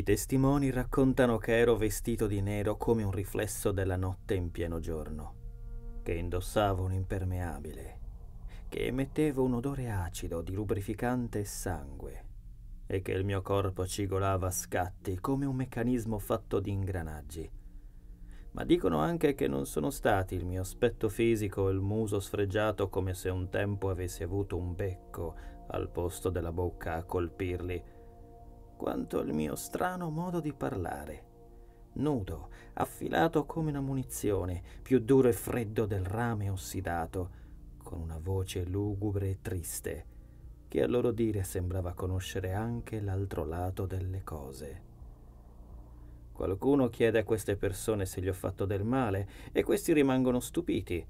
I testimoni raccontano che ero vestito di nero come un riflesso della notte in pieno giorno, che indossavo un impermeabile, che emettevo un odore acido di lubrificante e sangue, e che il mio corpo cigolava a scatti come un meccanismo fatto di ingranaggi. Ma dicono anche che non sono stati il mio aspetto fisico e il muso sfregiato come se un tempo avessi avuto un becco al posto della bocca a colpirli, quanto il mio strano modo di parlare, nudo, affilato come una munizione, più duro e freddo del rame ossidato, con una voce lugubre e triste, che a loro dire sembrava conoscere anche l'altro lato delle cose. Qualcuno chiede a queste persone se gli ho fatto del male e questi rimangono stupiti.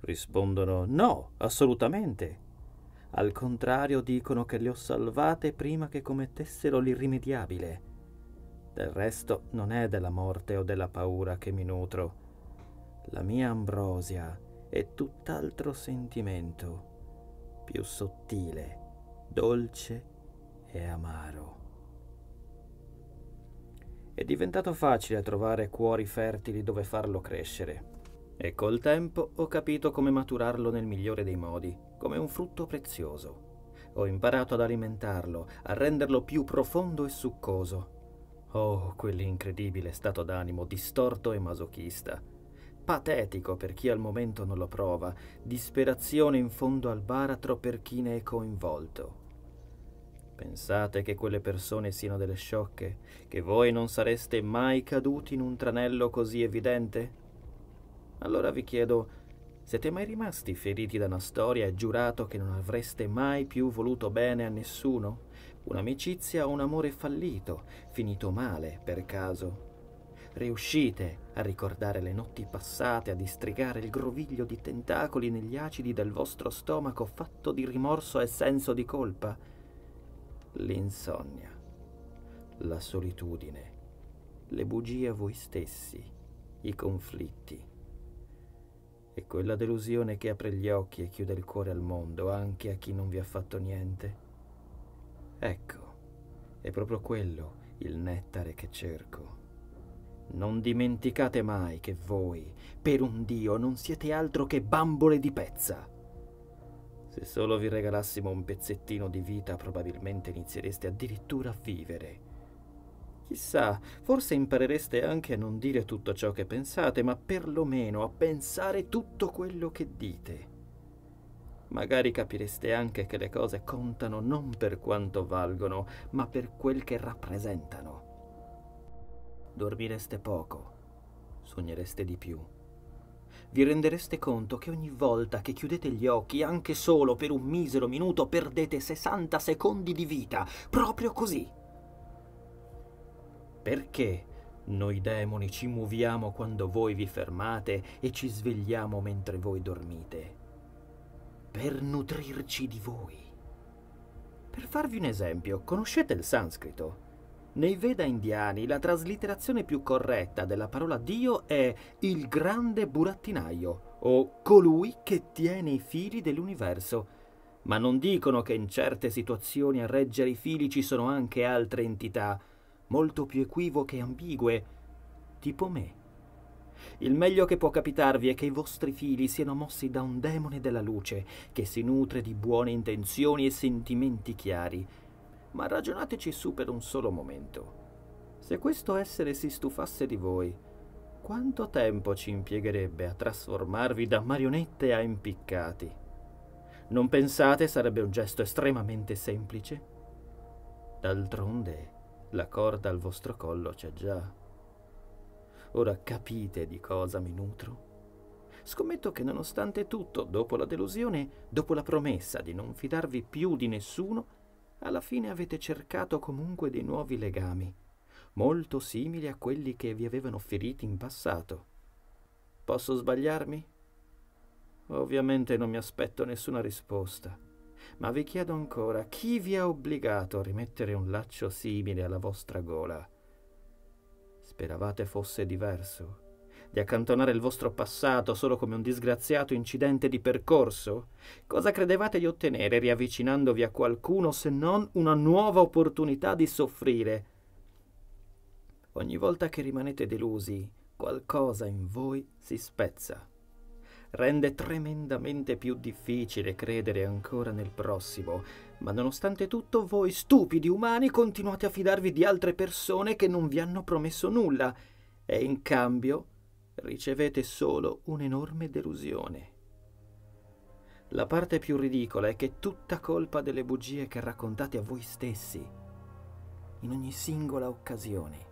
Rispondono no, assolutamente. Al contrario dicono che le ho salvate prima che commettessero l'irrimediabile. Del resto non è della morte o della paura che mi nutro. La mia ambrosia è tutt'altro sentimento, più sottile, dolce e amaro. È diventato facile trovare cuori fertili dove farlo crescere e col tempo ho capito come maturarlo nel migliore dei modi, come un frutto prezioso. Ho imparato ad alimentarlo, a renderlo più profondo e succoso. Oh, quell'incredibile stato d'animo distorto e masochista. Patetico per chi al momento non lo prova, disperazione in fondo al baratro per chi ne è coinvolto. Pensate che quelle persone siano delle sciocche, che voi non sareste mai caduti in un tranello così evidente? Allora vi chiedo, siete mai rimasti feriti da una storia e giurato che non avreste mai più voluto bene a nessuno? Un'amicizia o un amore fallito, finito male per caso? Riuscite a ricordare le notti passate, a distrigare il groviglio di tentacoli negli acidi del vostro stomaco fatto di rimorso e senso di colpa? L'insonnia, la solitudine, le bugie a voi stessi, i conflitti e quella delusione che apre gli occhi e chiude il cuore al mondo, anche a chi non vi ha fatto niente. Ecco, è proprio quello il nettare che cerco. Non dimenticate mai che voi, per un Dio, non siete altro che bambole di pezza. Se solo vi regalassimo un pezzettino di vita, probabilmente iniziereste addirittura a vivere Chissà, forse imparereste anche a non dire tutto ciò che pensate, ma perlomeno a pensare tutto quello che dite. Magari capireste anche che le cose contano non per quanto valgono, ma per quel che rappresentano. Dormireste poco, sognereste di più. Vi rendereste conto che ogni volta che chiudete gli occhi, anche solo per un misero minuto, perdete 60 secondi di vita, proprio così perché noi demoni ci muoviamo quando voi vi fermate e ci svegliamo mentre voi dormite? Per nutrirci di voi. Per farvi un esempio, conoscete il sanscrito? Nei Veda indiani la traslitterazione più corretta della parola Dio è il grande burattinaio o colui che tiene i fili dell'universo. Ma non dicono che in certe situazioni a reggere i fili ci sono anche altre entità, molto più equivoche e ambigue, tipo me. Il meglio che può capitarvi è che i vostri figli siano mossi da un demone della luce, che si nutre di buone intenzioni e sentimenti chiari. Ma ragionateci su per un solo momento. Se questo essere si stufasse di voi, quanto tempo ci impiegherebbe a trasformarvi da marionette a impiccati? Non pensate sarebbe un gesto estremamente semplice? D'altronde, la corda al vostro collo c'è già. Ora capite di cosa mi nutro? Scommetto che nonostante tutto, dopo la delusione, dopo la promessa di non fidarvi più di nessuno, alla fine avete cercato comunque dei nuovi legami, molto simili a quelli che vi avevano feriti in passato. Posso sbagliarmi? Ovviamente non mi aspetto nessuna risposta ma vi chiedo ancora, chi vi ha obbligato a rimettere un laccio simile alla vostra gola? Speravate fosse diverso? Di accantonare il vostro passato solo come un disgraziato incidente di percorso? Cosa credevate di ottenere riavvicinandovi a qualcuno se non una nuova opportunità di soffrire? Ogni volta che rimanete delusi, qualcosa in voi si spezza. Rende tremendamente più difficile credere ancora nel prossimo, ma nonostante tutto voi stupidi umani continuate a fidarvi di altre persone che non vi hanno promesso nulla e in cambio ricevete solo un'enorme delusione. La parte più ridicola è che è tutta colpa delle bugie che raccontate a voi stessi, in ogni singola occasione.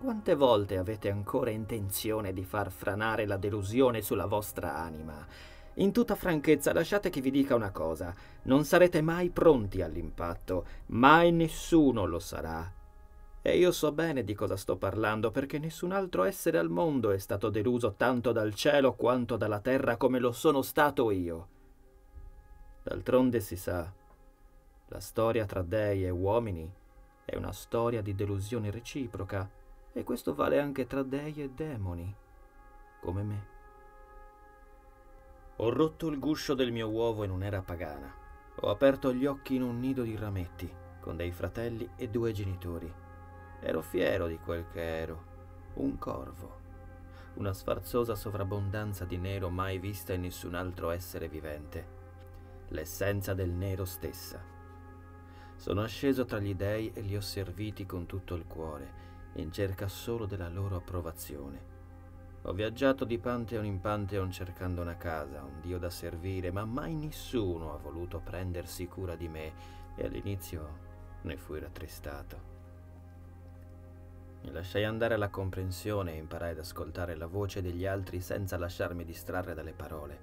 Quante volte avete ancora intenzione di far franare la delusione sulla vostra anima? In tutta franchezza, lasciate che vi dica una cosa. Non sarete mai pronti all'impatto, mai nessuno lo sarà. E io so bene di cosa sto parlando, perché nessun altro essere al mondo è stato deluso tanto dal cielo quanto dalla terra come lo sono stato io. D'altronde si sa, la storia tra dei e uomini è una storia di delusione reciproca, e questo vale anche tra dei e demoni, come me. Ho rotto il guscio del mio uovo in un'era pagana. Ho aperto gli occhi in un nido di rametti, con dei fratelli e due genitori. Ero fiero di quel che ero, un corvo, una sfarzosa sovrabbondanza di nero mai vista in nessun altro essere vivente, l'essenza del nero stessa. Sono asceso tra gli dei e li ho serviti con tutto il cuore, in cerca solo della loro approvazione. Ho viaggiato di pantheon in pantheon cercando una casa, un dio da servire, ma mai nessuno ha voluto prendersi cura di me e all'inizio ne fui rattristato. Mi lasciai andare alla comprensione e imparai ad ascoltare la voce degli altri senza lasciarmi distrarre dalle parole,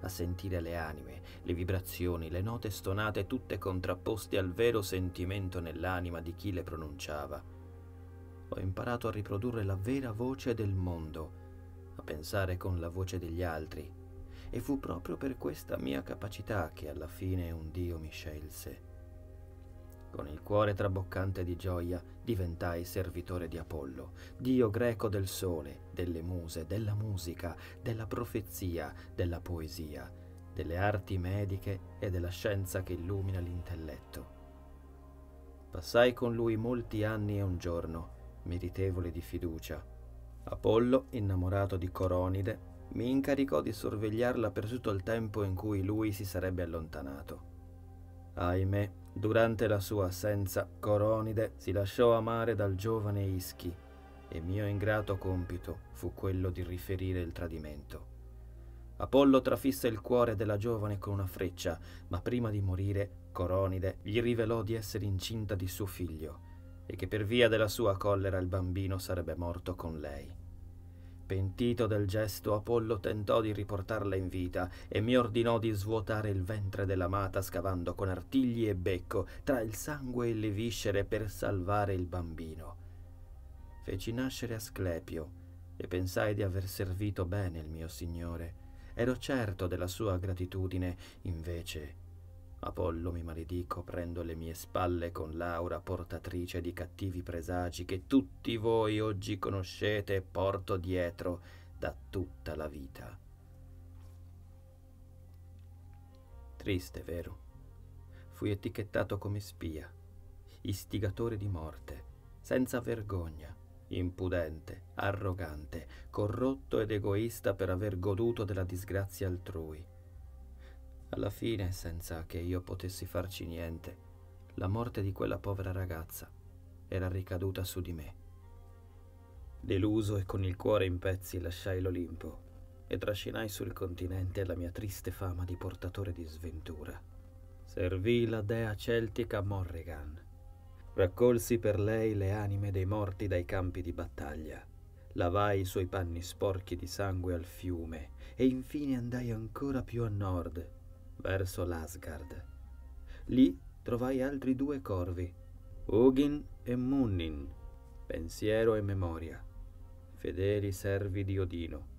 a sentire le anime, le vibrazioni, le note stonate tutte contrapposte al vero sentimento nell'anima di chi le pronunciava ho imparato a riprodurre la vera voce del mondo, a pensare con la voce degli altri, e fu proprio per questa mia capacità che alla fine un Dio mi scelse. Con il cuore traboccante di gioia diventai servitore di Apollo, dio greco del sole, delle muse, della musica, della profezia, della poesia, delle arti mediche e della scienza che illumina l'intelletto. Passai con lui molti anni e un giorno, meritevole di fiducia. Apollo, innamorato di Coronide, mi incaricò di sorvegliarla per tutto il tempo in cui lui si sarebbe allontanato. Ahimè, durante la sua assenza, Coronide si lasciò amare dal giovane Ischi e mio ingrato compito fu quello di riferire il tradimento. Apollo trafisse il cuore della giovane con una freccia, ma prima di morire Coronide gli rivelò di essere incinta di suo figlio e che per via della sua collera il bambino sarebbe morto con lei. Pentito del gesto, Apollo tentò di riportarla in vita e mi ordinò di svuotare il ventre dell'amata scavando con artigli e becco tra il sangue e le viscere per salvare il bambino. Feci nascere Asclepio e pensai di aver servito bene il mio Signore. Ero certo della sua gratitudine, invece Apollo mi maledì coprendo le mie spalle con l'aura portatrice di cattivi presagi che tutti voi oggi conoscete e porto dietro da tutta la vita. Triste, vero? Fui etichettato come spia, istigatore di morte, senza vergogna, impudente, arrogante, corrotto ed egoista per aver goduto della disgrazia altrui alla fine, senza che io potessi farci niente, la morte di quella povera ragazza era ricaduta su di me. Deluso e con il cuore in pezzi lasciai l'Olimpo e trascinai sul continente la mia triste fama di portatore di sventura. Servì la dea celtica Morrigan. Raccolsi per lei le anime dei morti dai campi di battaglia. Lavai i suoi panni sporchi di sangue al fiume e infine andai ancora più a nord verso l'Asgard. Lì trovai altri due corvi, Ugin e Munnin, pensiero e memoria, fedeli servi di Odino.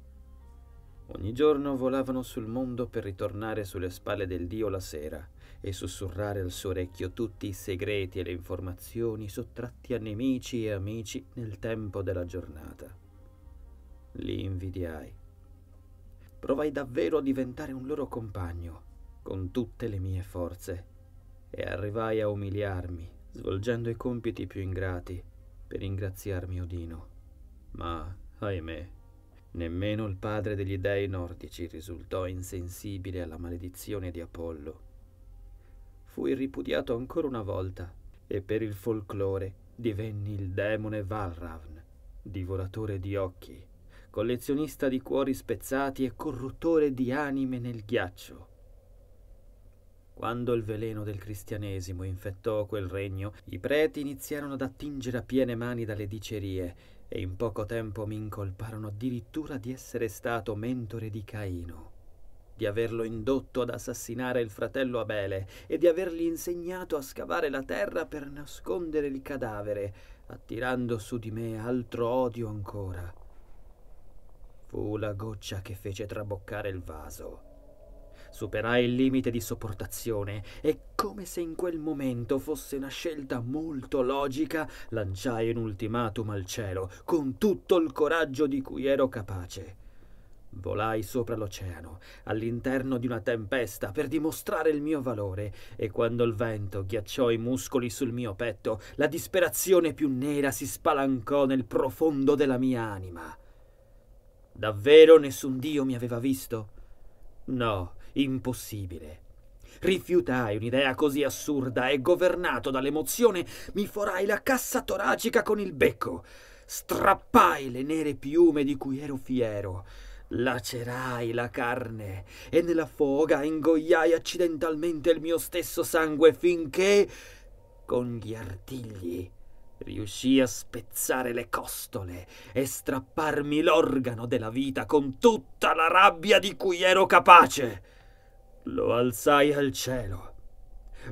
Ogni giorno volavano sul mondo per ritornare sulle spalle del dio la sera e sussurrare al suo orecchio tutti i segreti e le informazioni sottratti a nemici e amici nel tempo della giornata. Li invidiai. Provai davvero a diventare un loro compagno con tutte le mie forze e arrivai a umiliarmi, svolgendo i compiti più ingrati, per ringraziarmi Odino, ma, ahimè, nemmeno il padre degli dei nordici risultò insensibile alla maledizione di Apollo. Fui ripudiato ancora una volta e per il folklore divenni il demone Valravn, divoratore di occhi, collezionista di cuori spezzati e corruttore di anime nel ghiaccio. Quando il veleno del cristianesimo infettò quel regno, i preti iniziarono ad attingere a piene mani dalle dicerie e in poco tempo mi incolparono addirittura di essere stato mentore di Caino, di averlo indotto ad assassinare il fratello Abele e di avergli insegnato a scavare la terra per nascondere il cadavere, attirando su di me altro odio ancora. Fu la goccia che fece traboccare il vaso Superai il limite di sopportazione e, come se in quel momento fosse una scelta molto logica, lanciai un ultimatum al cielo con tutto il coraggio di cui ero capace. Volai sopra l'oceano, all'interno di una tempesta, per dimostrare il mio valore, e quando il vento ghiacciò i muscoli sul mio petto, la disperazione più nera si spalancò nel profondo della mia anima. Davvero nessun Dio mi aveva visto? No, Impossibile. Rifiutai un'idea così assurda e governato dall'emozione mi forai la cassa toracica con il becco. Strappai le nere piume di cui ero fiero. Lacerai la carne e nella foga ingoiai accidentalmente il mio stesso sangue finché, con gli artigli, riuscii a spezzare le costole e strapparmi l'organo della vita con tutta la rabbia di cui ero capace. Lo alzai al cielo.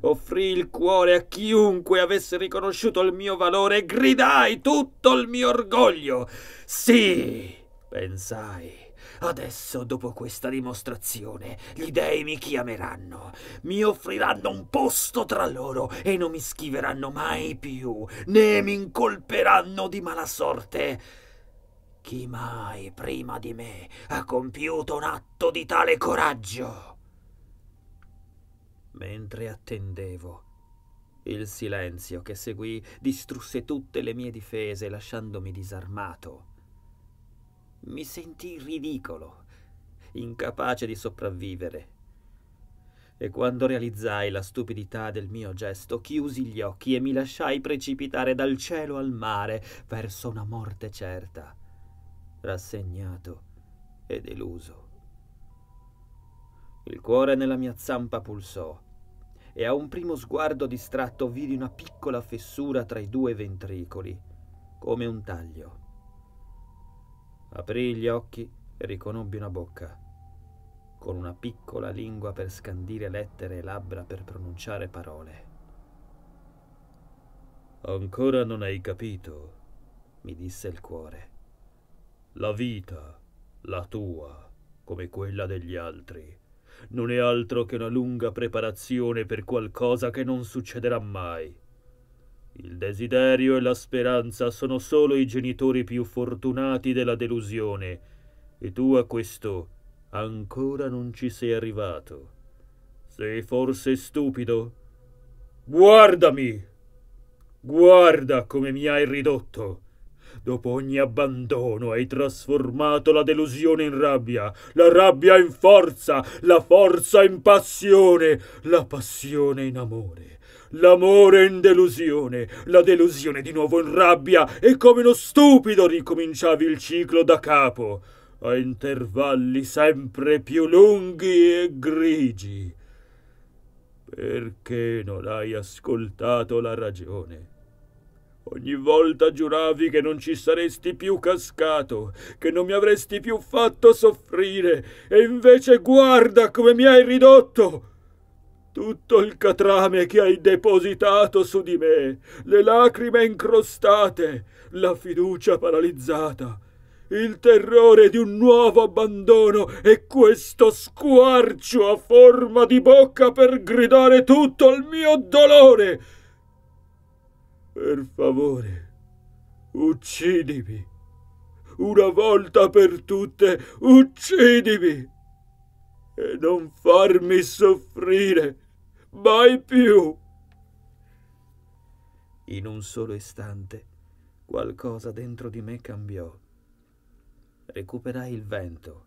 Offrii il cuore a chiunque avesse riconosciuto il mio valore e gridai tutto il mio orgoglio. Sì, pensai. Adesso, dopo questa dimostrazione, gli dei mi chiameranno, mi offriranno un posto tra loro e non mi schiveranno mai più, né mi incolperanno di mala sorte. Chi mai prima di me ha compiuto un atto di tale coraggio? Mentre attendevo, il silenzio che seguì distrusse tutte le mie difese lasciandomi disarmato. Mi sentii ridicolo, incapace di sopravvivere. E quando realizzai la stupidità del mio gesto, chiusi gli occhi e mi lasciai precipitare dal cielo al mare verso una morte certa, rassegnato e deluso. Il cuore nella mia zampa pulsò e a un primo sguardo distratto vidi una piccola fessura tra i due ventricoli, come un taglio. Aprì gli occhi e riconobbi una bocca, con una piccola lingua per scandire lettere e labbra per pronunciare parole. Ancora non hai capito, mi disse il cuore. La vita, la tua, come quella degli altri, non è altro che una lunga preparazione per qualcosa che non succederà mai. Il desiderio e la speranza sono solo i genitori più fortunati della delusione, e tu a questo ancora non ci sei arrivato. Sei forse stupido? Guardami! Guarda come mi hai ridotto! Dopo ogni abbandono hai trasformato la delusione in rabbia, la rabbia in forza, la forza in passione, la passione in amore. L'amore in delusione, la delusione di nuovo in rabbia, e come uno stupido ricominciavi il ciclo da capo, a intervalli sempre più lunghi e grigi. Perché non hai ascoltato la ragione? Ogni volta giuravi che non ci saresti più cascato, che non mi avresti più fatto soffrire, e invece guarda come mi hai ridotto. Tutto il catrame che hai depositato su di me, le lacrime incrostate, la fiducia paralizzata, il terrore di un nuovo abbandono e questo squarcio a forma di bocca per gridare tutto il mio dolore per favore, uccidimi. Una volta per tutte, uccidimi. E non farmi soffrire mai più. In un solo istante qualcosa dentro di me cambiò. Recuperai il vento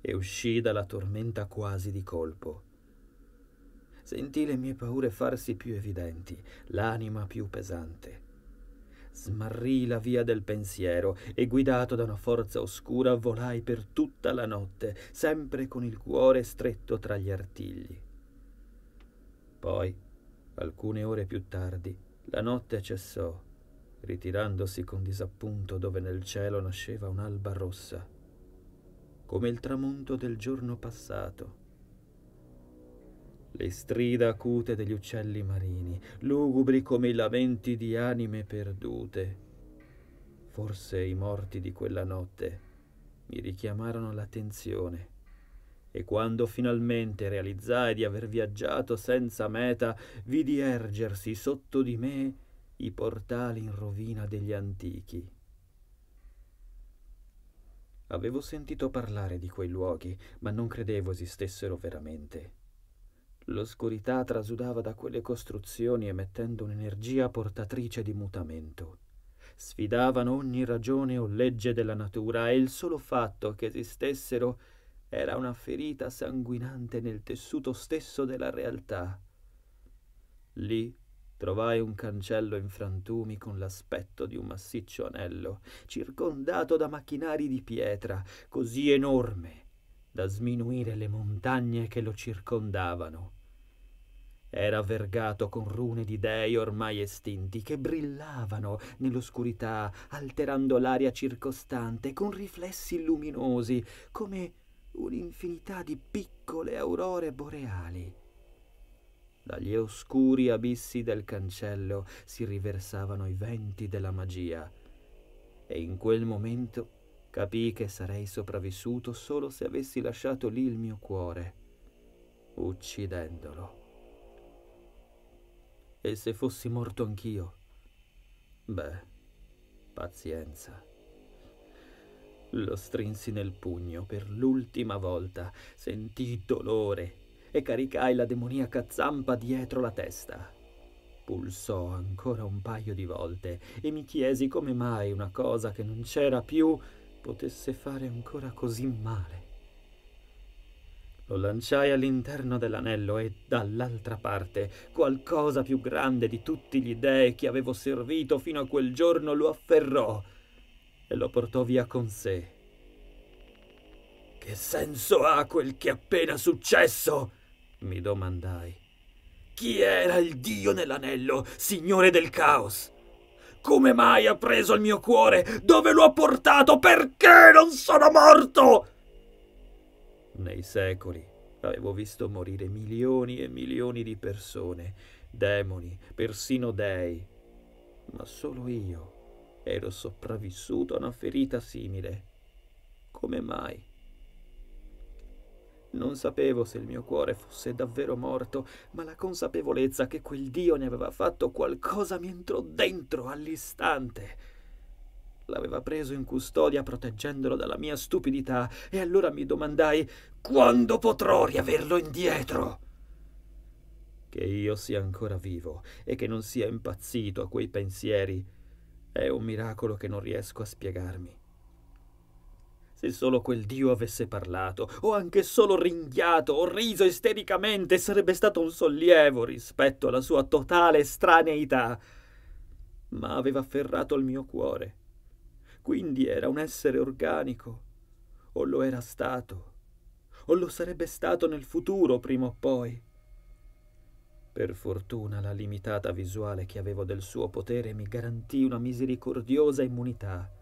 e uscii dalla tormenta quasi di colpo. Sentii le mie paure farsi più evidenti, l'anima più pesante. Smarrii la via del pensiero e guidato da una forza oscura volai per tutta la notte, sempre con il cuore stretto tra gli artigli. Poi, alcune ore più tardi, la notte cessò, ritirandosi con disappunto dove nel cielo nasceva un'alba rossa, come il tramonto del giorno passato le strida acute degli uccelli marini, lugubri come i lamenti di anime perdute. Forse i morti di quella notte mi richiamarono l'attenzione e quando finalmente realizzai di aver viaggiato senza meta, vidi ergersi sotto di me i portali in rovina degli antichi. Avevo sentito parlare di quei luoghi, ma non credevo esistessero veramente. L'oscurità trasudava da quelle costruzioni emettendo un'energia portatrice di mutamento. Sfidavano ogni ragione o legge della natura e il solo fatto che esistessero era una ferita sanguinante nel tessuto stesso della realtà. Lì trovai un cancello in frantumi con l'aspetto di un massiccio anello, circondato da macchinari di pietra, così enorme da sminuire le montagne che lo circondavano. Era vergato con rune di dei ormai estinti che brillavano nell'oscurità, alterando l'aria circostante con riflessi luminosi, come un'infinità di piccole aurore boreali. Dagli oscuri abissi del cancello si riversavano i venti della magia, e in quel momento capii che sarei sopravvissuto solo se avessi lasciato lì il mio cuore, uccidendolo. E se fossi morto anch'io? Beh, pazienza. Lo strinsi nel pugno per l'ultima volta, sentii dolore e caricai la demoniaca zampa dietro la testa. Pulsò ancora un paio di volte e mi chiesi come mai una cosa che non c'era più potesse fare ancora così male. Lo lanciai all'interno dell'anello e dall'altra parte qualcosa più grande di tutti gli dei che avevo servito fino a quel giorno lo afferrò e lo portò via con sé. Che senso ha quel che è appena successo? mi domandai. Chi era il dio nell'anello, signore del caos? Come mai ha preso il mio cuore? Dove lo ha portato? Perché non sono morto? Nei secoli avevo visto morire milioni e milioni di persone, demoni, persino dei, ma solo io ero sopravvissuto a una ferita simile. Come mai? Non sapevo se il mio cuore fosse davvero morto, ma la consapevolezza che quel Dio ne aveva fatto qualcosa mi entrò dentro all'istante l'aveva preso in custodia proteggendolo dalla mia stupidità e allora mi domandai quando potrò riaverlo indietro. Che io sia ancora vivo e che non sia impazzito a quei pensieri è un miracolo che non riesco a spiegarmi. Se solo quel Dio avesse parlato, o anche solo ringhiato o riso istericamente, sarebbe stato un sollievo rispetto alla sua totale estraneità. Ma aveva afferrato il mio cuore quindi era un essere organico, o lo era stato, o lo sarebbe stato nel futuro prima o poi. Per fortuna la limitata visuale che avevo del suo potere mi garantì una misericordiosa immunità,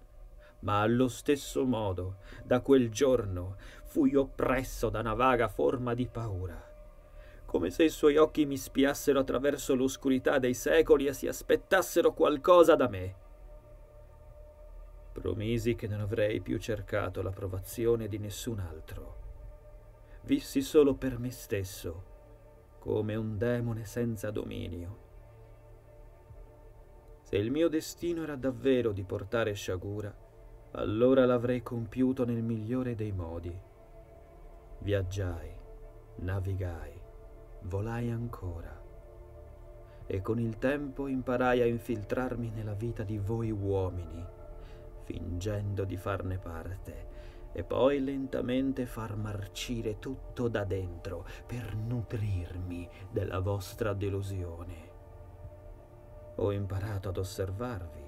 ma allo stesso modo, da quel giorno, fui oppresso da una vaga forma di paura, come se i suoi occhi mi spiassero attraverso l'oscurità dei secoli e si aspettassero qualcosa da me. Promisi che non avrei più cercato l'approvazione di nessun altro. Vissi solo per me stesso, come un demone senza dominio. Se il mio destino era davvero di portare sciagura, allora l'avrei compiuto nel migliore dei modi. Viaggiai, navigai, volai ancora. e con il tempo imparai a infiltrarmi nella vita di voi uomini, fingendo di farne parte, e poi lentamente far marcire tutto da dentro per nutrirmi della vostra delusione. Ho imparato ad osservarvi,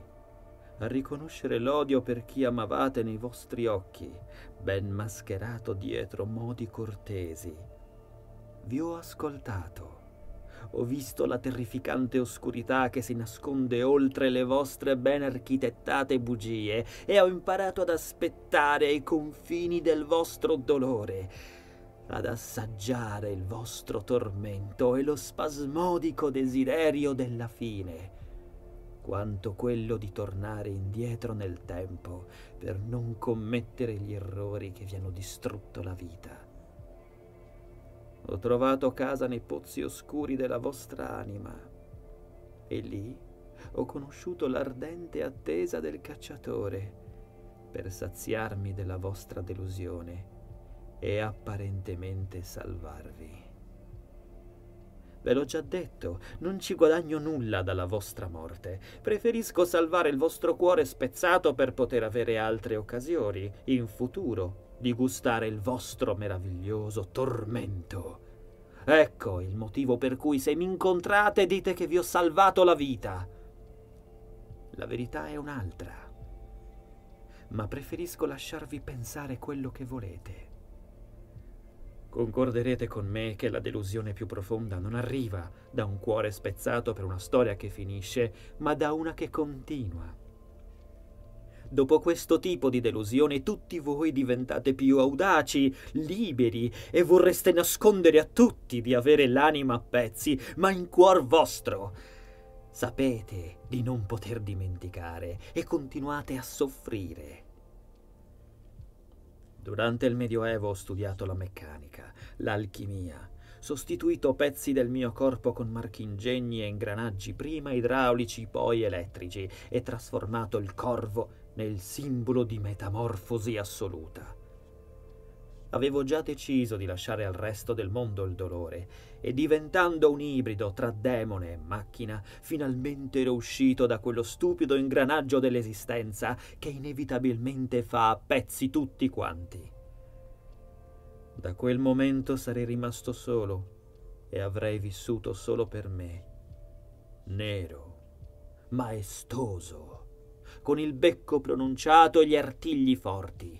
a riconoscere l'odio per chi amavate nei vostri occhi, ben mascherato dietro modi cortesi. Vi ho ascoltato ho visto la terrificante oscurità che si nasconde oltre le vostre ben architettate bugie e ho imparato ad aspettare ai confini del vostro dolore, ad assaggiare il vostro tormento e lo spasmodico desiderio della fine, quanto quello di tornare indietro nel tempo per non commettere gli errori che vi hanno distrutto la vita. Ho trovato casa nei pozzi oscuri della vostra anima e lì ho conosciuto l'ardente attesa del cacciatore per saziarmi della vostra delusione e apparentemente salvarvi. Ve l'ho già detto, non ci guadagno nulla dalla vostra morte. Preferisco salvare il vostro cuore spezzato per poter avere altre occasioni, in futuro, di gustare il vostro meraviglioso tormento. Ecco il motivo per cui se mi incontrate dite che vi ho salvato la vita. La verità è un'altra, ma preferisco lasciarvi pensare quello che volete. Concorderete con me che la delusione più profonda non arriva da un cuore spezzato per una storia che finisce, ma da una che continua. Dopo questo tipo di delusione tutti voi diventate più audaci, liberi e vorreste nascondere a tutti di avere l'anima a pezzi, ma in cuor vostro. Sapete di non poter dimenticare e continuate a soffrire. Durante il Medioevo ho studiato la meccanica, l'alchimia, sostituito pezzi del mio corpo con marchingegni e ingranaggi prima idraulici poi elettrici e trasformato il corvo nel simbolo di metamorfosi assoluta. Avevo già deciso di lasciare al resto del mondo il dolore e diventando un ibrido tra demone e macchina, finalmente ero uscito da quello stupido ingranaggio dell'esistenza che inevitabilmente fa a pezzi tutti quanti. Da quel momento sarei rimasto solo e avrei vissuto solo per me, nero, maestoso con il becco pronunciato e gli artigli forti.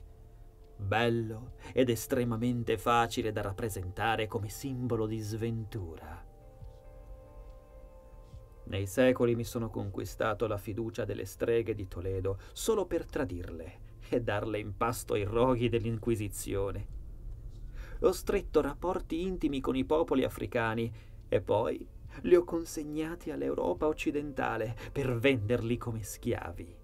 Bello ed estremamente facile da rappresentare come simbolo di sventura. Nei secoli mi sono conquistato la fiducia delle streghe di Toledo solo per tradirle e darle in pasto ai roghi dell'Inquisizione. Ho stretto rapporti intimi con i popoli africani e poi li ho consegnati all'Europa occidentale per venderli come schiavi.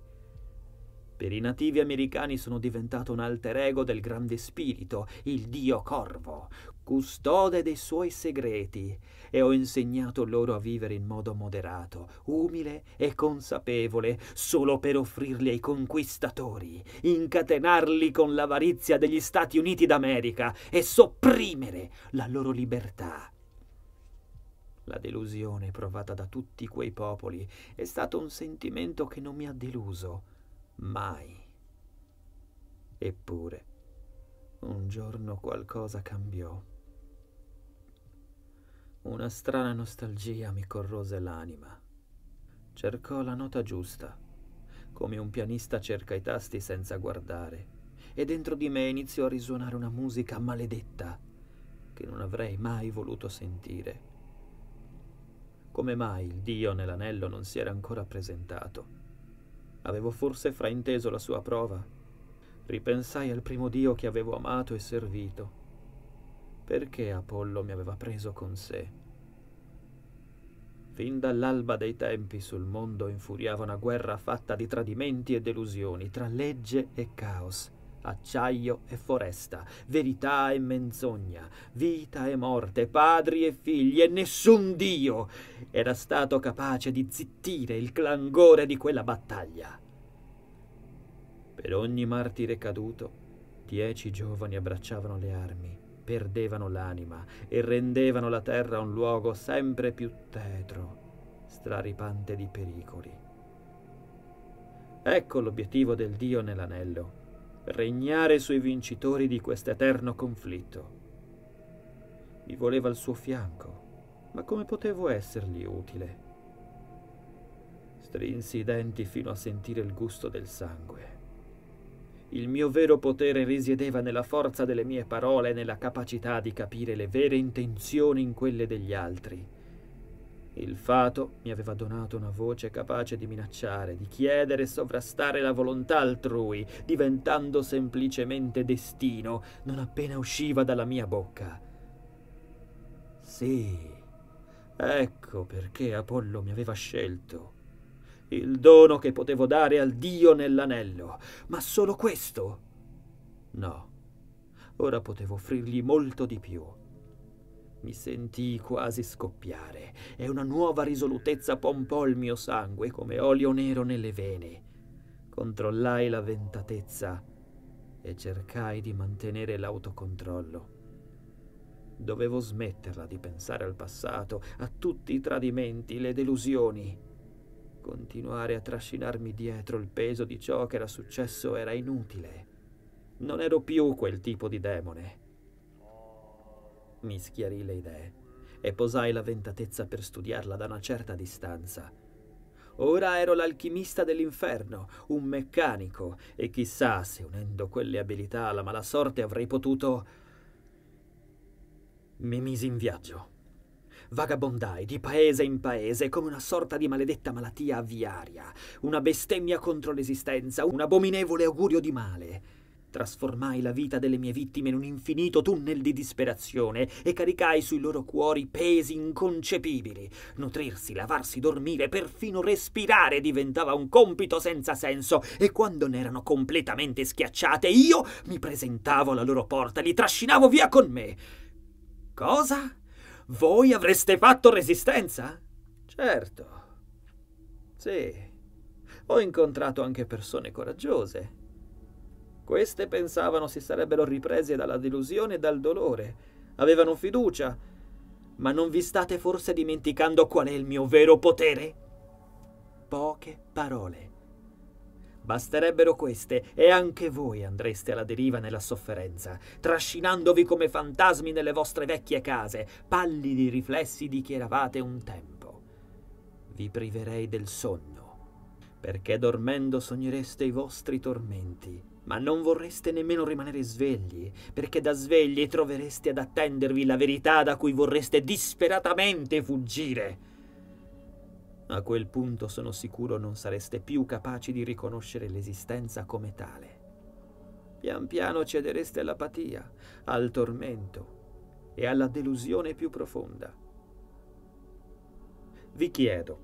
Per i nativi americani sono diventato un alter ego del grande spirito, il dio corvo, custode dei suoi segreti, e ho insegnato loro a vivere in modo moderato, umile e consapevole, solo per offrirli ai conquistatori, incatenarli con l'avarizia degli Stati Uniti d'America e sopprimere la loro libertà. La delusione provata da tutti quei popoli è stato un sentimento che non mi ha deluso mai. Eppure, un giorno qualcosa cambiò. Una strana nostalgia mi corrose l'anima. Cercò la nota giusta, come un pianista cerca i tasti senza guardare, e dentro di me iniziò a risuonare una musica maledetta che non avrei mai voluto sentire. Come mai il Dio nell'anello non si era ancora presentato? Avevo forse frainteso la sua prova. Ripensai al primo Dio che avevo amato e servito. Perché Apollo mi aveva preso con sé? Fin dall'alba dei tempi sul mondo infuriava una guerra fatta di tradimenti e delusioni, tra legge e caos acciaio e foresta, verità e menzogna, vita e morte, padri e figli, e nessun Dio era stato capace di zittire il clangore di quella battaglia. Per ogni martire caduto, dieci giovani abbracciavano le armi, perdevano l'anima e rendevano la terra un luogo sempre più tetro, straripante di pericoli. Ecco l'obiettivo del Dio nell'anello, regnare sui vincitori di quest'eterno conflitto. Mi voleva al suo fianco, ma come potevo essergli utile? Strinsi i denti fino a sentire il gusto del sangue. Il mio vero potere risiedeva nella forza delle mie parole e nella capacità di capire le vere intenzioni in quelle degli altri. Il fato mi aveva donato una voce capace di minacciare, di chiedere e sovrastare la volontà altrui, diventando semplicemente destino non appena usciva dalla mia bocca. Sì, ecco perché Apollo mi aveva scelto il dono che potevo dare al Dio nell'anello, ma solo questo? No, ora potevo offrirgli molto di più. Mi sentii quasi scoppiare e una nuova risolutezza pompò il mio sangue come olio nero nelle vene. Controllai la ventatezza e cercai di mantenere l'autocontrollo. Dovevo smetterla di pensare al passato, a tutti i tradimenti, le delusioni. Continuare a trascinarmi dietro il peso di ciò che era successo era inutile. Non ero più quel tipo di demone. Mi schiarì le idee e posai la ventatezza per studiarla da una certa distanza. Ora ero l'alchimista dell'inferno, un meccanico, e chissà se unendo quelle abilità alla mala sorte avrei potuto... Mi misi in viaggio. Vagabondai di paese in paese come una sorta di maledetta malattia aviaria, una bestemmia contro l'esistenza, un abominevole augurio di male. Trasformai la vita delle mie vittime in un infinito tunnel di disperazione e caricai sui loro cuori pesi inconcepibili. Nutrirsi, lavarsi, dormire, perfino respirare diventava un compito senza senso e quando ne erano completamente schiacciate io mi presentavo alla loro porta, li trascinavo via con me. Cosa? Voi avreste fatto resistenza? Certo. Sì. Ho incontrato anche persone coraggiose. Queste pensavano si sarebbero riprese dalla delusione e dal dolore. Avevano fiducia. Ma non vi state forse dimenticando qual è il mio vero potere? Poche parole. Basterebbero queste e anche voi andreste alla deriva nella sofferenza, trascinandovi come fantasmi nelle vostre vecchie case, pallidi riflessi di chi eravate un tempo. Vi priverei del sonno, perché dormendo sognereste i vostri tormenti, ma non vorreste nemmeno rimanere svegli, perché da svegli trovereste ad attendervi la verità da cui vorreste disperatamente fuggire. A quel punto sono sicuro non sareste più capaci di riconoscere l'esistenza come tale. Pian piano cedereste all'apatia, al tormento e alla delusione più profonda. Vi chiedo,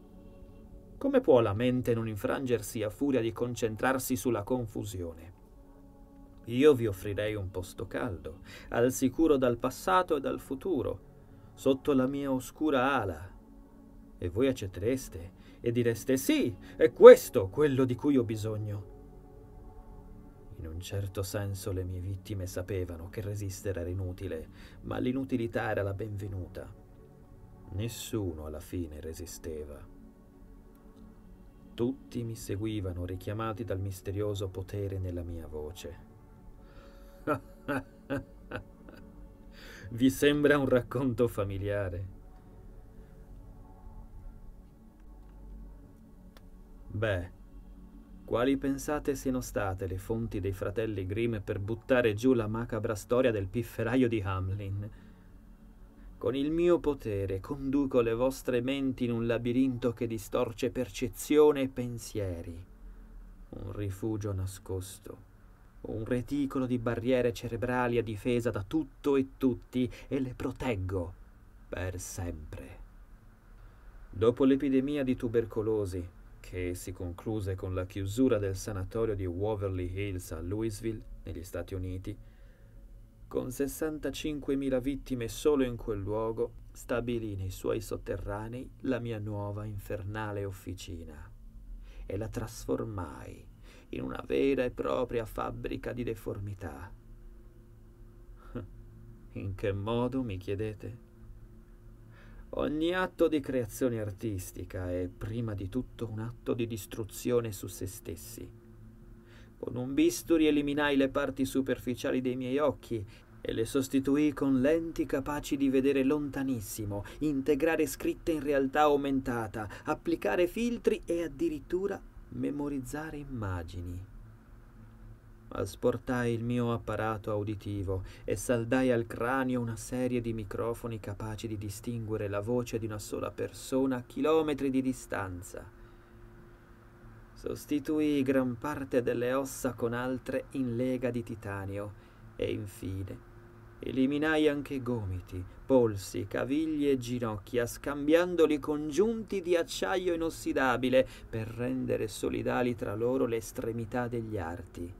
come può la mente non infrangersi a furia di concentrarsi sulla confusione? Io vi offrirei un posto caldo, al sicuro dal passato e dal futuro, sotto la mia oscura ala, e voi accettereste e direste sì, è questo quello di cui ho bisogno. In un certo senso le mie vittime sapevano che resistere era inutile, ma l'inutilità era la benvenuta. Nessuno alla fine resisteva. Tutti mi seguivano richiamati dal misterioso potere nella mia voce. Vi sembra un racconto familiare? Beh, quali pensate siano state le fonti dei fratelli Grimm per buttare giù la macabra storia del pifferaio di Hamlin? Con il mio potere conduco le vostre menti in un labirinto che distorce percezione e pensieri. Un rifugio nascosto, un reticolo di barriere cerebrali a difesa da tutto e tutti e le proteggo per sempre. Dopo l'epidemia di tubercolosi, che si concluse con la chiusura del sanatorio di Waverly Hills a Louisville, negli Stati Uniti, con 65.000 vittime solo in quel luogo, stabilì nei suoi sotterranei la mia nuova infernale officina e la trasformai in una vera e propria fabbrica di deformità. In che modo, mi chiedete? Ogni atto di creazione artistica è prima di tutto un atto di distruzione su se stessi. Con un bisturi eliminai le parti superficiali dei miei occhi e le sostituì con lenti capaci di vedere lontanissimo, integrare scritte in realtà aumentata, applicare filtri e addirittura memorizzare immagini. Asportai il mio apparato uditivo e saldai al cranio una serie di microfoni capaci di distinguere la voce di una sola persona a chilometri di distanza. Sostituii gran parte delle ossa con altre in lega di titanio e infine eliminai anche gomiti, polsi, cavigli e ginocchia, scambiandoli con giunti di acciaio inossidabile per rendere solidali tra loro le estremità degli arti.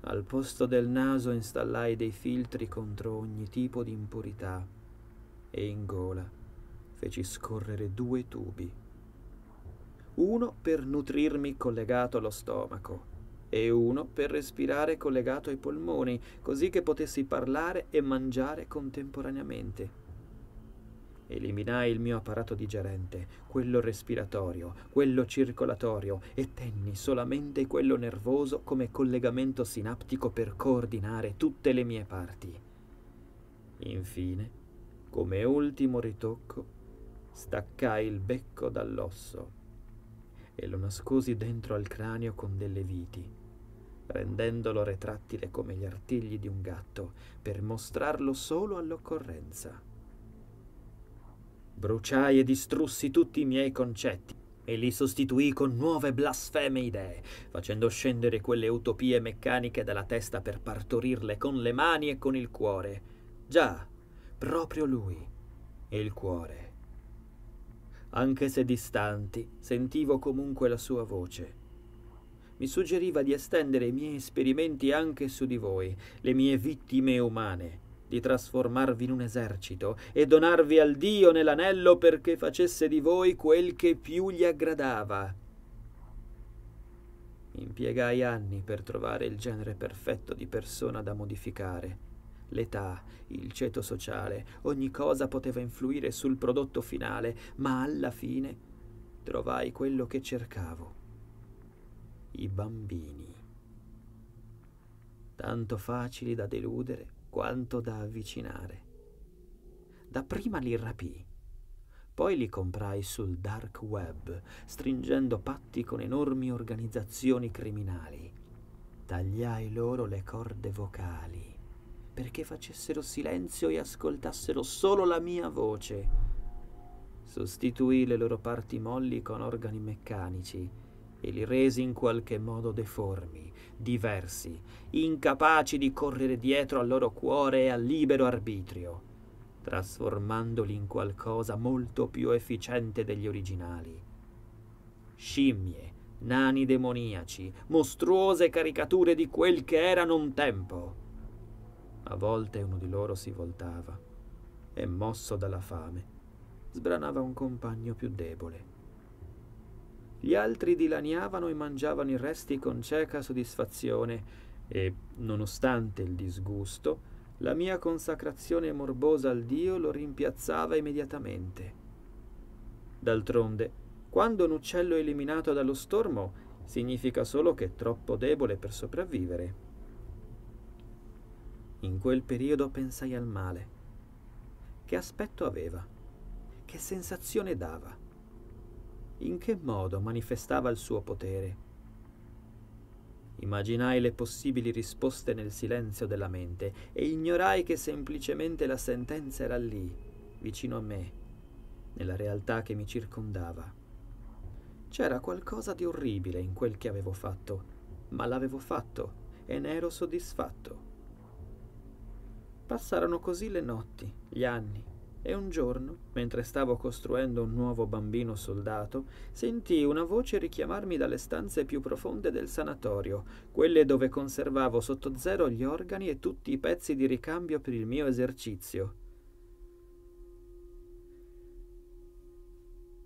Al posto del naso installai dei filtri contro ogni tipo di impurità e in gola feci scorrere due tubi. Uno per nutrirmi collegato allo stomaco e uno per respirare collegato ai polmoni, così che potessi parlare e mangiare contemporaneamente. Eliminai il mio apparato digerente, quello respiratorio, quello circolatorio e tenni solamente quello nervoso come collegamento sinaptico per coordinare tutte le mie parti. Infine, come ultimo ritocco, staccai il becco dall'osso e lo nascosi dentro al cranio con delle viti, rendendolo retrattile come gli artigli di un gatto per mostrarlo solo all'occorrenza. Bruciai e distrussi tutti i miei concetti e li sostituì con nuove blasfeme idee, facendo scendere quelle utopie meccaniche dalla testa per partorirle con le mani e con il cuore. Già, proprio lui, il cuore. Anche se distanti, sentivo comunque la sua voce. Mi suggeriva di estendere i miei esperimenti anche su di voi, le mie vittime umane di trasformarvi in un esercito e donarvi al Dio nell'anello perché facesse di voi quel che più gli aggradava. Impiegai anni per trovare il genere perfetto di persona da modificare. L'età, il ceto sociale, ogni cosa poteva influire sul prodotto finale, ma alla fine trovai quello che cercavo. I bambini. Tanto facili da deludere quanto da avvicinare. Dapprima li rapì, poi li comprai sul dark web, stringendo patti con enormi organizzazioni criminali. Tagliai loro le corde vocali perché facessero silenzio e ascoltassero solo la mia voce. Sostituì le loro parti molli con organi meccanici e li resi in qualche modo deformi, diversi, incapaci di correre dietro al loro cuore e al libero arbitrio, trasformandoli in qualcosa molto più efficiente degli originali. Scimmie, nani demoniaci, mostruose caricature di quel che erano un tempo. A volte uno di loro si voltava e, mosso dalla fame, sbranava un compagno più debole. Gli altri dilaniavano e mangiavano i resti con cieca soddisfazione e, nonostante il disgusto, la mia consacrazione morbosa al Dio lo rimpiazzava immediatamente. D'altronde, quando un uccello è eliminato dallo stormo, significa solo che è troppo debole per sopravvivere. In quel periodo pensai al male. Che aspetto aveva? Che sensazione dava? In che modo manifestava il suo potere. Immaginai le possibili risposte nel silenzio della mente e ignorai che semplicemente la sentenza era lì, vicino a me, nella realtà che mi circondava. C'era qualcosa di orribile in quel che avevo fatto, ma l'avevo fatto e ne ero soddisfatto. Passarono così le notti, gli anni, e un giorno, mentre stavo costruendo un nuovo bambino soldato, sentii una voce richiamarmi dalle stanze più profonde del sanatorio, quelle dove conservavo sotto zero gli organi e tutti i pezzi di ricambio per il mio esercizio.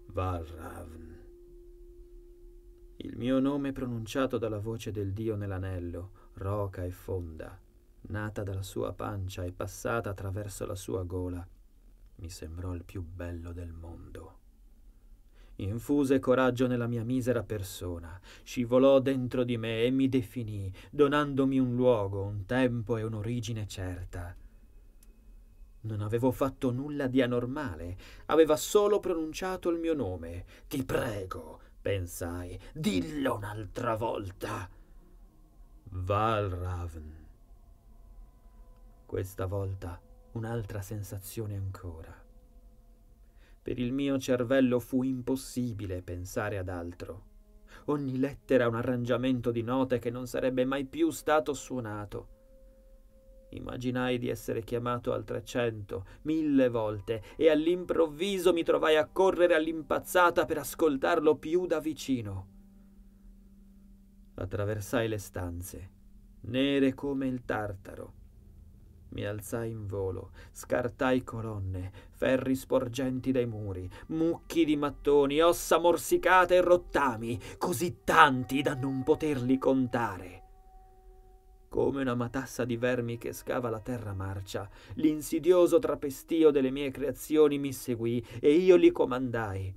Varravn. Il mio nome pronunciato dalla voce del dio nell'anello, roca e fonda, nata dalla sua pancia e passata attraverso la sua gola mi sembrò il più bello del mondo. Infuse coraggio nella mia misera persona, scivolò dentro di me e mi definì, donandomi un luogo, un tempo e un'origine certa. Non avevo fatto nulla di anormale, aveva solo pronunciato il mio nome. Ti prego, pensai, dillo un'altra volta. Valravn. Questa volta un'altra sensazione ancora. Per il mio cervello fu impossibile pensare ad altro. Ogni lettera un arrangiamento di note che non sarebbe mai più stato suonato. Immaginai di essere chiamato altre cento, mille volte, e all'improvviso mi trovai a correre all'impazzata per ascoltarlo più da vicino. Attraversai le stanze, nere come il tartaro. Mi alzai in volo, scartai colonne, ferri sporgenti dai muri, mucchi di mattoni, ossa morsicate e rottami, così tanti da non poterli contare come una matassa di vermi che scava la terra marcia. L'insidioso trapestio delle mie creazioni mi seguì e io li comandai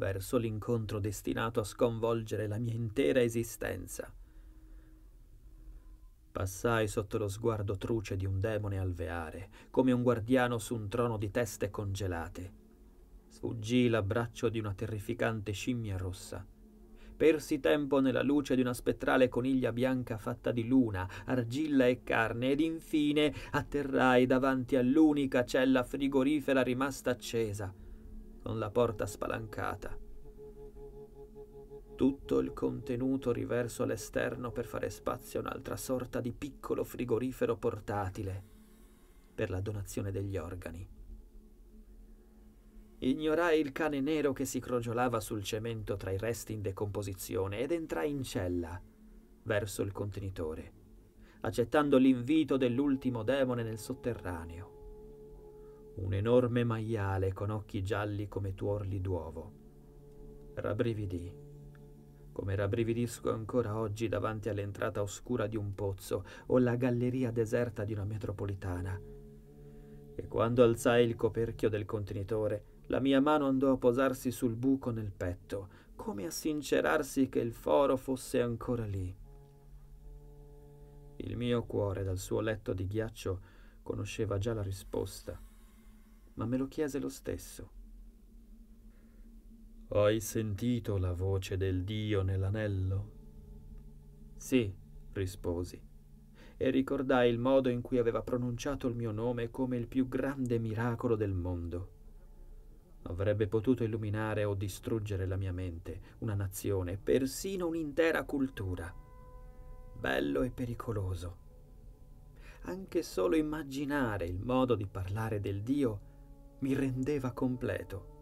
verso l'incontro destinato a sconvolgere la mia intera esistenza. Passai sotto lo sguardo truce di un demone alveare, come un guardiano su un trono di teste congelate. Sfuggii l'abbraccio di una terrificante scimmia rossa persi tempo nella luce di una spettrale coniglia bianca fatta di luna, argilla e carne, ed infine atterrai davanti all'unica cella frigorifera rimasta accesa, con la porta spalancata. Tutto il contenuto riverso all'esterno per fare spazio a un'altra sorta di piccolo frigorifero portatile per la donazione degli organi. Ignorai il cane nero che si crogiolava sul cemento tra i resti in decomposizione ed entrai in cella, verso il contenitore, accettando l'invito dell'ultimo demone nel sotterraneo. Un enorme maiale con occhi gialli come tuorli d'uovo. Rabbrividì, come rabbrividisco ancora oggi davanti all'entrata oscura di un pozzo o la galleria deserta di una metropolitana. E quando alzai il coperchio del contenitore, la mia mano andò a posarsi sul buco nel petto, come a sincerarsi che il foro fosse ancora lì. Il mio cuore dal suo letto di ghiaccio conosceva già la risposta, ma me lo chiese lo stesso. Hai sentito la voce del Dio nell'anello? Sì, risposi, e ricordai il modo in cui aveva pronunciato il mio nome come il più grande miracolo del mondo. Avrebbe potuto illuminare o distruggere la mia mente, una nazione, persino un'intera cultura. Bello e pericoloso. Anche solo immaginare il modo di parlare del Dio mi rendeva completo.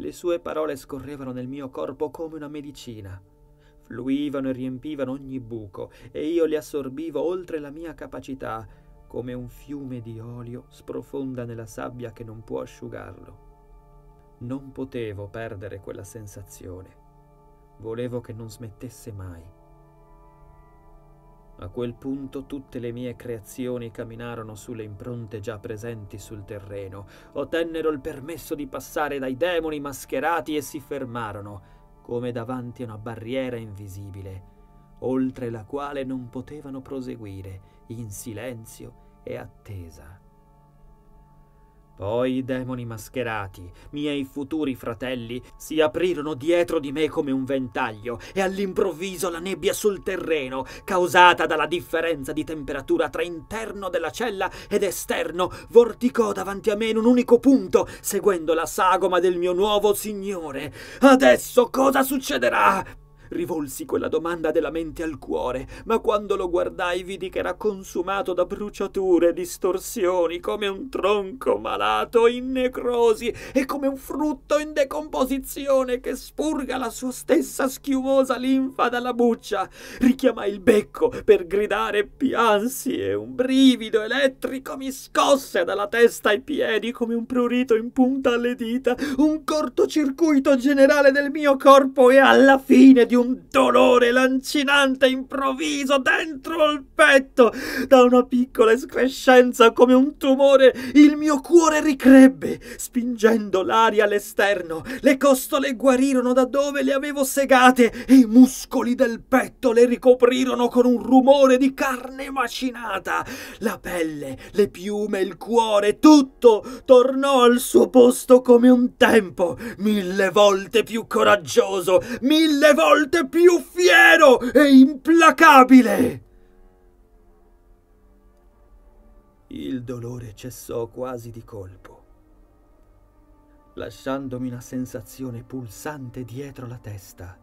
Le sue parole scorrevano nel mio corpo come una medicina, fluivano e riempivano ogni buco e io li assorbivo oltre la mia capacità, come un fiume di olio sprofonda nella sabbia che non può asciugarlo. Non potevo perdere quella sensazione. Volevo che non smettesse mai. A quel punto tutte le mie creazioni camminarono sulle impronte già presenti sul terreno, ottennero il permesso di passare dai demoni mascherati e si fermarono, come davanti a una barriera invisibile, oltre la quale non potevano proseguire, in silenzio e attesa. Poi i demoni mascherati, miei futuri fratelli, si aprirono dietro di me come un ventaglio e all'improvviso la nebbia sul terreno, causata dalla differenza di temperatura tra interno della cella ed esterno, vorticò davanti a me in un unico punto, seguendo la sagoma del mio nuovo signore. Adesso cosa succederà? Rivolsi quella domanda della mente al cuore, ma quando lo guardai vidi che era consumato da bruciature, distorsioni, come un tronco malato in necrosi e come un frutto in decomposizione che spurga la sua stessa schiumosa linfa dalla buccia. Richiamai il becco per gridare piansi e un brivido elettrico mi scosse dalla testa ai piedi come un prurito in punta alle dita, un cortocircuito generale del mio corpo e alla fine di un dolore lancinante improvviso dentro il petto. Da una piccola escrescenza come un tumore il mio cuore ricrebbe, spingendo l'aria all'esterno. Le costole guarirono da dove le avevo segate e i muscoli del petto le ricoprirono con un rumore di carne macinata. La pelle, le piume, il cuore, tutto tornò al suo posto come un tempo, mille volte più coraggioso, mille volte più fiero e implacabile. Il dolore cessò quasi di colpo, lasciandomi una sensazione pulsante dietro la testa.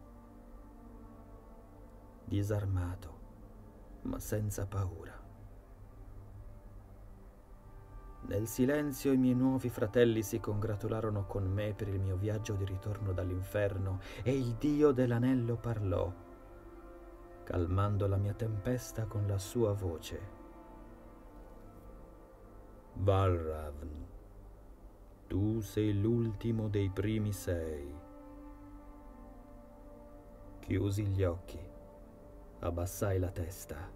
Disarmato, ma senza paura. Nel silenzio i miei nuovi fratelli si congratularono con me per il mio viaggio di ritorno dall'inferno e il Dio dell'anello parlò, calmando la mia tempesta con la sua voce. Valravn, tu sei l'ultimo dei primi sei. Chiusi gli occhi, abbassai la testa,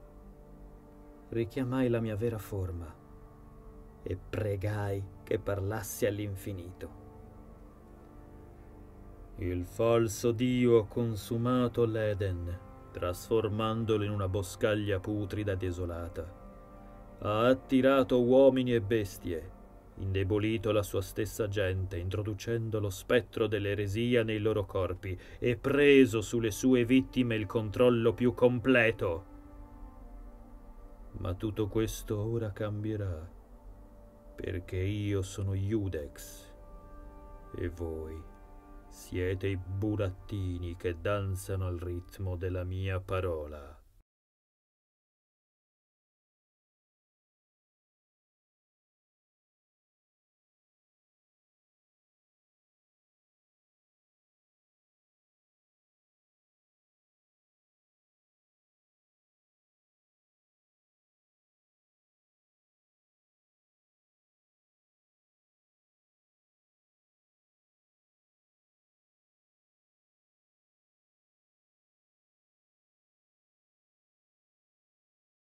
richiamai la mia vera forma e pregai che parlassi all'infinito. Il falso Dio ha consumato l'Eden, trasformandolo in una boscaglia putrida e desolata. Ha attirato uomini e bestie, indebolito la sua stessa gente, introducendo lo spettro dell'eresia nei loro corpi e preso sulle sue vittime il controllo più completo. Ma tutto questo ora cambierà perché io sono Iudex e voi siete i burattini che danzano al ritmo della mia parola.